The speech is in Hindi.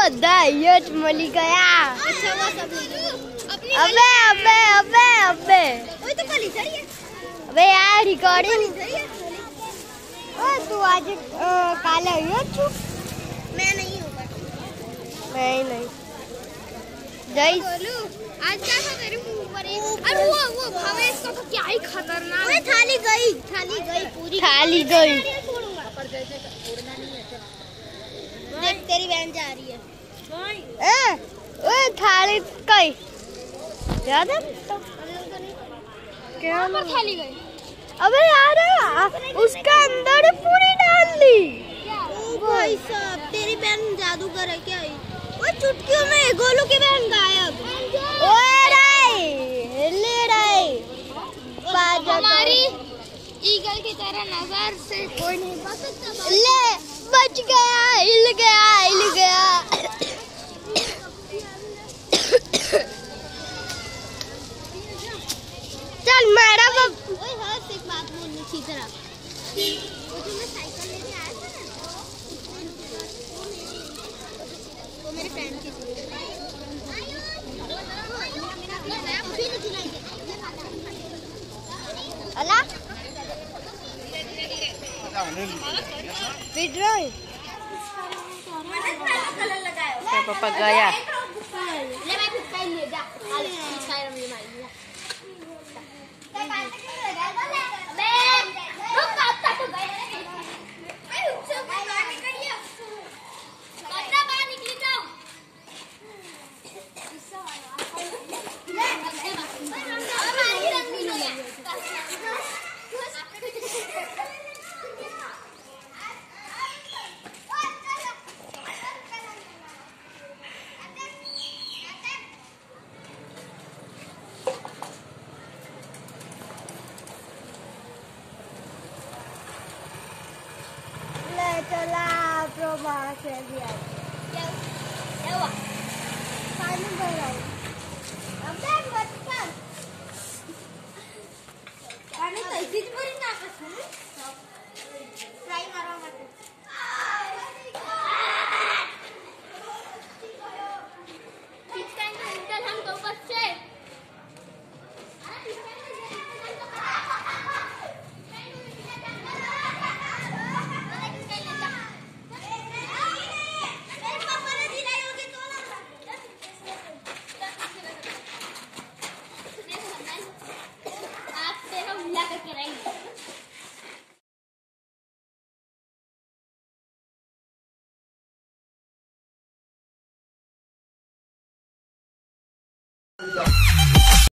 બધા અહીંયા જ મળી ગયા અબે અબે અબે અબે હવે આ રિકોર્ડિંગ તું આજે અ, કાલે અહીંયા જ છું मैं नहीं हूँ નહીં નહીં જઈશ बोलू आज क्या था तेरे मुंह पर एक अरे वो वो भवेश का तो क्या ही खतरनाक ओए थाली गई थाली गई पूरी थाली गई जा रही है। ए, ए थाली कई। याद है? क्या पर थाली गई अबे यार उसका अंदर पूरी डाल दी। भाई साहब तेरी बहन जादूगर है क्या वो चुटकियों में गोलू की बहन गायब ओए रे ले राई हमारी ईगल की तरह नज़र से कोई नहीं बच सकता। ले बच गया हिल गया। थी जरा वो जो मैं साइकिल लेके आया था ना? वो मेरे फ्रेंड की थी पापा गया। lá pro é Eu, eu, ó. Vai no banheiro. Eu pego, vai ficar. Vai no banheiro, vai no banheiro. Here we go.